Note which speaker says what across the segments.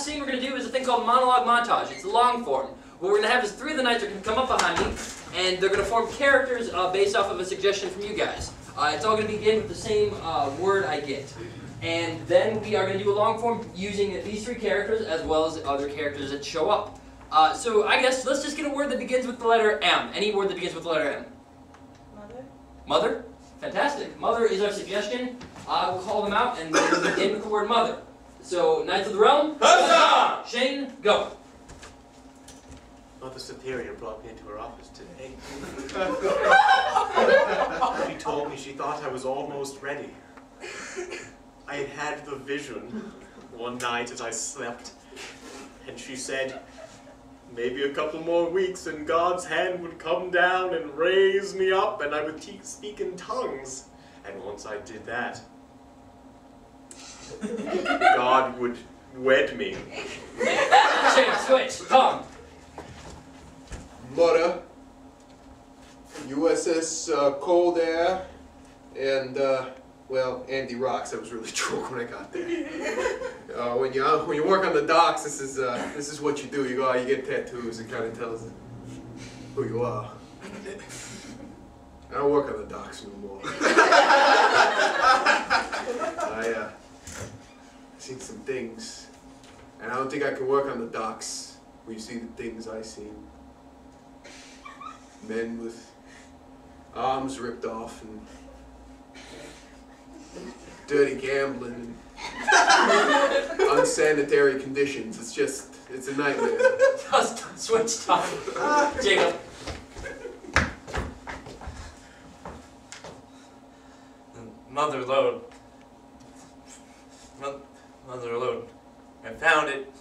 Speaker 1: scene we're going to do is a thing called monologue montage. It's a long form. What we're going to have is three of the knights are going to come up behind me, and they're going to form characters uh, based off of a suggestion from you guys. Uh, it's all going to begin with the same uh, word I get. And then we are going to do a long form using these three characters as well as other characters that show up. Uh, so I guess let's just get a word that begins with the letter M. Any word that begins with the letter M.
Speaker 2: Mother?
Speaker 1: Mother? Fantastic. Mother is our suggestion. I will call them out and begin with the word mother. So, Knights of the Realm.
Speaker 3: Huzzah!
Speaker 1: Shane, go.
Speaker 3: Mother Superior brought me into her office today. she told me she thought I was almost ready. I had had the vision one night as I slept, and she said, maybe a couple more weeks and God's hand would come down and raise me up and I would te- speak in tongues. And once I did that, God would wed me.
Speaker 1: Shane, switch. Tom.
Speaker 4: Mother, USS uh, Cold Air, and uh, well, Andy Rocks. I was really drunk when I got there. Uh, when you uh, when you work on the docks, this is uh, this is what you do. You go out, you get tattoos. It kind of tells who you are. I don't work on the docks no more. I uh, seen some things, and I don't think I can work on the docks where you see the things I seen men with arms ripped off and dirty gambling and unsanitary conditions. It's just, it's a nightmare.
Speaker 1: Just switch Tom. Jacob.
Speaker 5: Mother lode. Mo- Mother lode. I found it.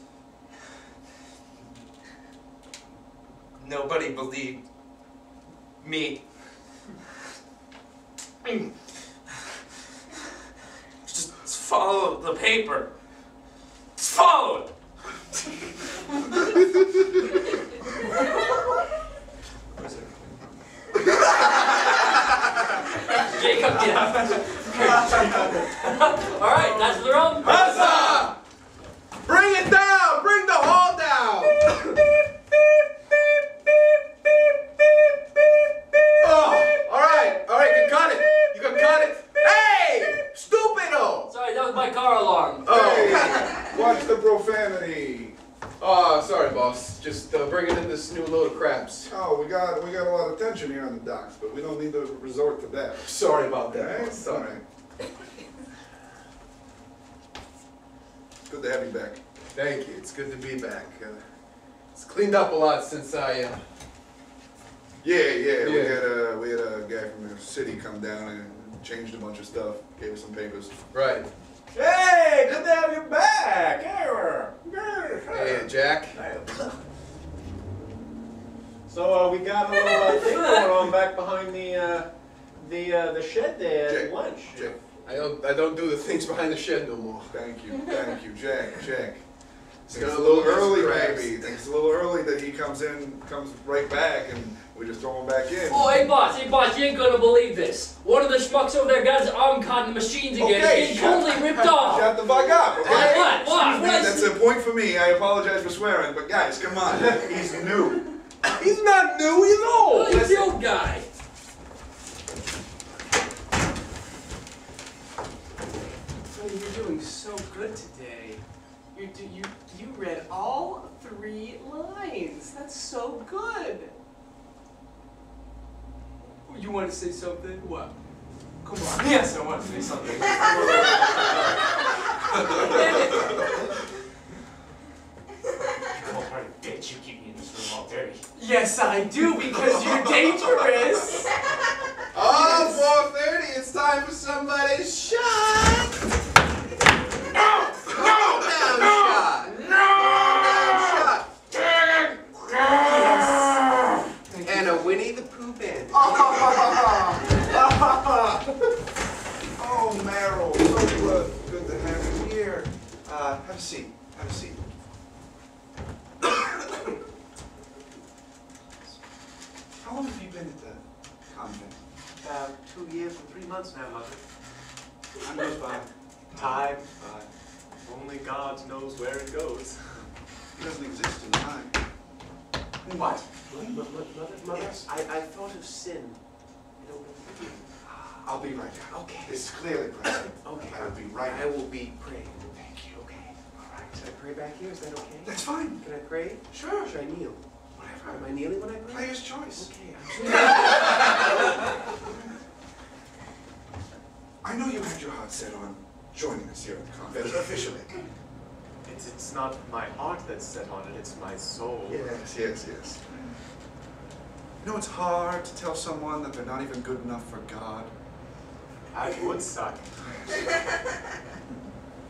Speaker 5: Nobody believed me. Just follow the paper. Just follow it.
Speaker 1: Jacob, get out.
Speaker 4: Just uh, bringing in this new load of crabs.
Speaker 6: Oh, we got we got a lot of tension here on the docks, but we don't need to resort to that.
Speaker 4: Sorry about that.
Speaker 6: Right?
Speaker 4: Sorry.
Speaker 6: Good to have you back.
Speaker 4: Thank you. It's good to be back. Uh, it's cleaned up a lot since I. Uh,
Speaker 6: Yeah, yeah. We had a we had a guy from the city come down and changed a bunch of stuff. Gave us some papers.
Speaker 4: right.
Speaker 7: Hey, good to have you back. Hey.
Speaker 4: Hey, Jack.
Speaker 7: So uh, we got a little uh, thing going on back behind the uh, the uh, the shed there at
Speaker 6: Jake,
Speaker 7: lunch.
Speaker 6: Jack.
Speaker 4: I don't. I don't do the things behind the shed no more.
Speaker 6: Thank you, thank you, Jack, Jack.
Speaker 4: It's
Speaker 6: it's a little early, maybe. It's a little early that he comes in, comes right back, and we just throw him back in.
Speaker 1: Oh, hey boss, hey boss, you ain't gonna believe this. One of the schmucks over there got his arm caught in the machines again.
Speaker 6: Okay,
Speaker 1: He's
Speaker 6: shut-
Speaker 1: totally ripped off.
Speaker 6: Shut the fuck up, okay?
Speaker 1: What? What? What?
Speaker 6: Man, that's a point for me. I apologize for swearing, but guys, come on. He's new.
Speaker 4: He's not new. He's old.
Speaker 1: Oh, he's the old guy.
Speaker 8: So you're doing so good today. You do, you you read all three lines. That's so good. You want to say something? What? Come on. Yes, I want to say something.
Speaker 5: Cold hearted bitch, you keep me in this room all day.
Speaker 8: yes, I do because you're dangerous.
Speaker 4: Oh, 4:30. It's time for somebody's shot. No! No! Down shot. Down shot. And a Winnie the Pooh band.
Speaker 6: Oh, Meryl, so good. Good to have you here. Uh, have a seat. Have a seat. How long have you been at the convent?
Speaker 5: About two years and three months now, Mother.
Speaker 6: Time goes by.
Speaker 5: Time.
Speaker 6: By.
Speaker 3: Only God knows where it goes.
Speaker 6: It doesn't exist in time.
Speaker 8: What?
Speaker 6: Yes.
Speaker 8: I, I thought of sin.
Speaker 6: I'll be right down.
Speaker 8: Okay.
Speaker 6: It's clearly present.
Speaker 8: Okay.
Speaker 6: I will be right
Speaker 8: I will be praying.
Speaker 6: Thank you.
Speaker 8: Okay.
Speaker 6: All right.
Speaker 8: Should I pray back here? Is that okay?
Speaker 6: That's fine.
Speaker 8: Can I pray?
Speaker 6: Sure.
Speaker 8: Should I kneel?
Speaker 6: Whatever.
Speaker 8: Am I kneeling when I pray?
Speaker 6: Player's choice.
Speaker 8: Okay.
Speaker 6: I know you had your heart set on joining us here at the convent officially.
Speaker 3: It's, it's not my heart that's set on it, it's my soul.
Speaker 6: Yes, yes, yes. You know, it's hard to tell someone that they're not even good enough for God.
Speaker 3: I would suck.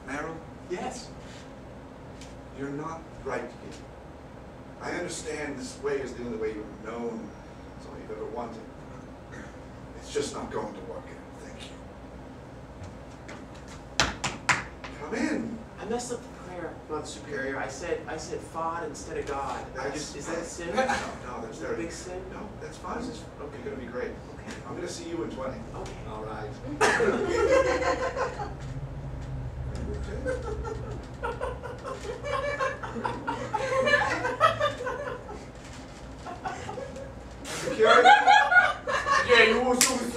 Speaker 6: Meryl,
Speaker 8: Yes.
Speaker 6: you're not right here. I understand this way is the only way you've known. It's all you've ever wanted. It's just not going to work out. Thank you. Come in.
Speaker 8: I messed up Mother Superior. I said I said Fod instead of God. I just is that a sin?
Speaker 6: No, no, that's
Speaker 8: that a big sin?
Speaker 6: No, that's fine. It's okay, gonna be great.
Speaker 8: Okay.
Speaker 6: I'm gonna see you in 20.
Speaker 8: Okay.
Speaker 6: All right. Security?
Speaker 4: Yeah, you want some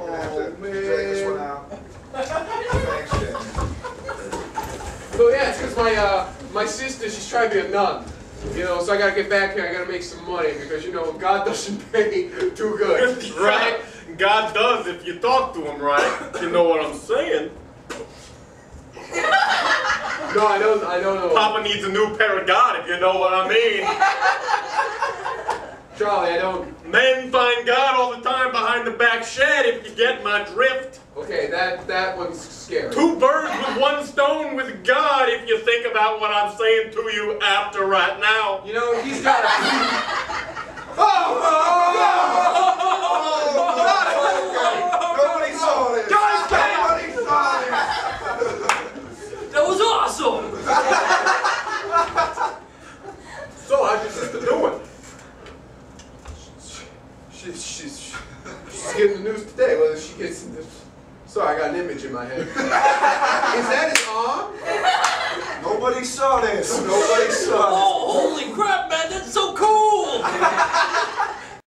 Speaker 4: Oh,
Speaker 6: drag this one
Speaker 4: man.
Speaker 6: out. Thanks, James.
Speaker 4: So yeah, it's because my uh, my sister, she's trying to be a nun. You know, so I gotta get back here. I gotta make some money because you know God doesn't pay too good, right?
Speaker 3: God does if you talk to him right. You know what I'm saying?
Speaker 4: No, I don't. I don't know.
Speaker 3: Papa needs a new pair of God, if you know what I mean.
Speaker 4: Charlie, I don't.
Speaker 3: Men find God all the time behind the back shed, if you get my drift.
Speaker 4: Okay, that that one's scary.
Speaker 3: Two birds with one stone with God, if you think about what I'm saying to you after right now.
Speaker 4: You know, he's got a.
Speaker 6: Nobody oh saw this. Nobody saw this.
Speaker 1: That was awesome!
Speaker 4: So how's your sister doing? She's she's getting the news today. Whether she gets this. Sorry, I got an image in my head. Is that his arm?
Speaker 6: Nobody saw this. Nobody saw
Speaker 1: man!